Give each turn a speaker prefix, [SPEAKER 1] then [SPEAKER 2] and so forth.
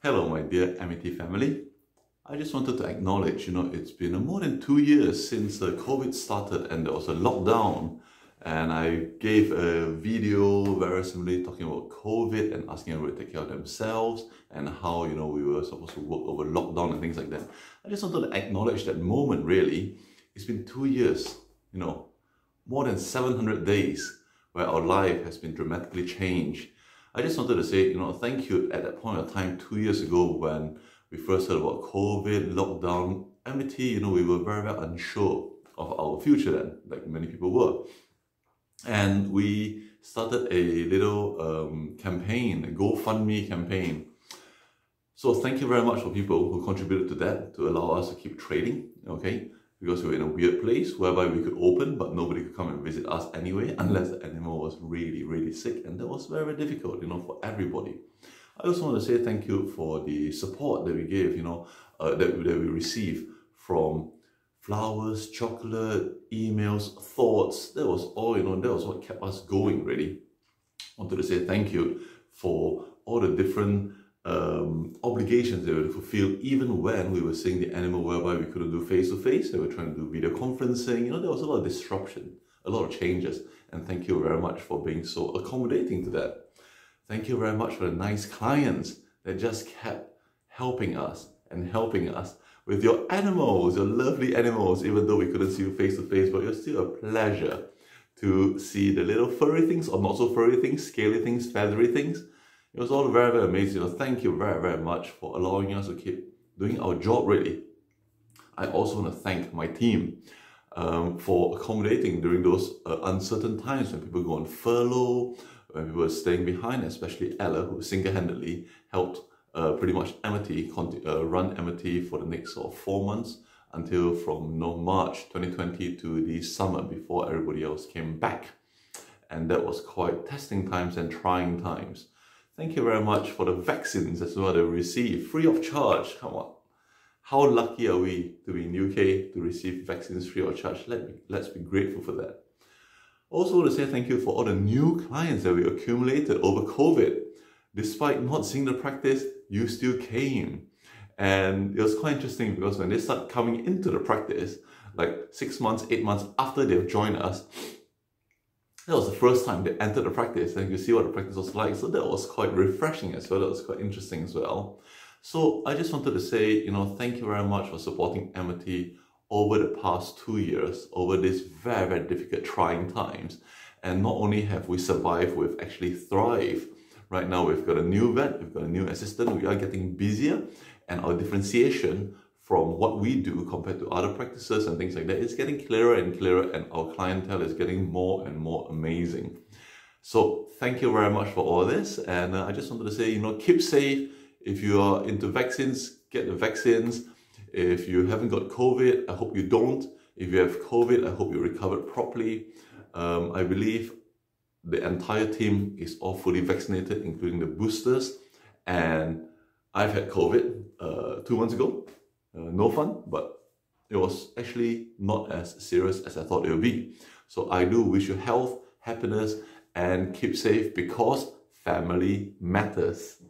[SPEAKER 1] Hello, my dear Amity family. I just wanted to acknowledge, you know, it's been more than two years since the COVID started and there was a lockdown. And I gave a video very similarly talking about COVID and asking everybody to take care of themselves and how, you know, we were supposed to work over lockdown and things like that. I just wanted to acknowledge that moment, really. It's been two years, you know, more than 700 days where our life has been dramatically changed I just wanted to say, you know, thank you at that point of time two years ago when we first heard about COVID, lockdown, Amity, you know, we were very, very unsure of our future then, like many people were. And we started a little um, campaign, a GoFundMe campaign. So thank you very much for people who contributed to that to allow us to keep trading, okay? Because we were in a weird place whereby we could open but nobody could come and visit us anyway unless the animal was really really sick and that was very, difficult you know for everybody. I also want to say thank you for the support that we gave you know uh, that, that we received from flowers chocolate emails thoughts. That was all you know that was what kept us going really. Wanted to say thank you for all the different um, obligations they were to fulfill even when we were seeing the animal whereby we couldn't do face-to-face, they were trying to do video conferencing, you know, there was a lot of disruption, a lot of changes. And thank you very much for being so accommodating to that. Thank you very much for the nice clients that just kept helping us and helping us with your animals, your lovely animals, even though we couldn't see you face to face, but you're still a pleasure to see the little furry things or not so furry things, scaly things, feathery things it was all very, very amazing. Thank you very, very much for allowing us to keep doing our job really. I also want to thank my team um, for accommodating during those uh, uncertain times when people go on furlough, when people are staying behind, especially Ella, who single-handedly helped uh, pretty much Amity uh, run Amity for the next sort of four months until from you know, March 2020 to the summer before everybody else came back. And that was quite testing times and trying times. Thank you very much for the vaccines as well that we receive free of charge. Come on. How lucky are we to be in UK to receive vaccines free of charge? Let me, let's be grateful for that. Also want to say thank you for all the new clients that we accumulated over COVID. Despite not seeing the practice, you still came. And it was quite interesting because when they start coming into the practice, like six months, eight months after they've joined us, that was the first time they entered the practice and you see what the practice was like. So that was quite refreshing as well. That was quite interesting as well. So I just wanted to say, you know, thank you very much for supporting Amity over the past two years, over these very, very difficult, trying times. And not only have we survived, we've actually thrived. Right now, we've got a new vet, we've got a new assistant, we are getting busier, and our differentiation from what we do compared to other practices and things like that, it's getting clearer and clearer and our clientele is getting more and more amazing. So thank you very much for all this. And uh, I just wanted to say, you know, keep safe. If you are into vaccines, get the vaccines. If you haven't got COVID, I hope you don't. If you have COVID, I hope you recovered properly. Um, I believe the entire team is all fully vaccinated, including the boosters. And I've had COVID uh, two months ago uh, no fun, but it was actually not as serious as I thought it would be. So I do wish you health, happiness, and keep safe because family matters.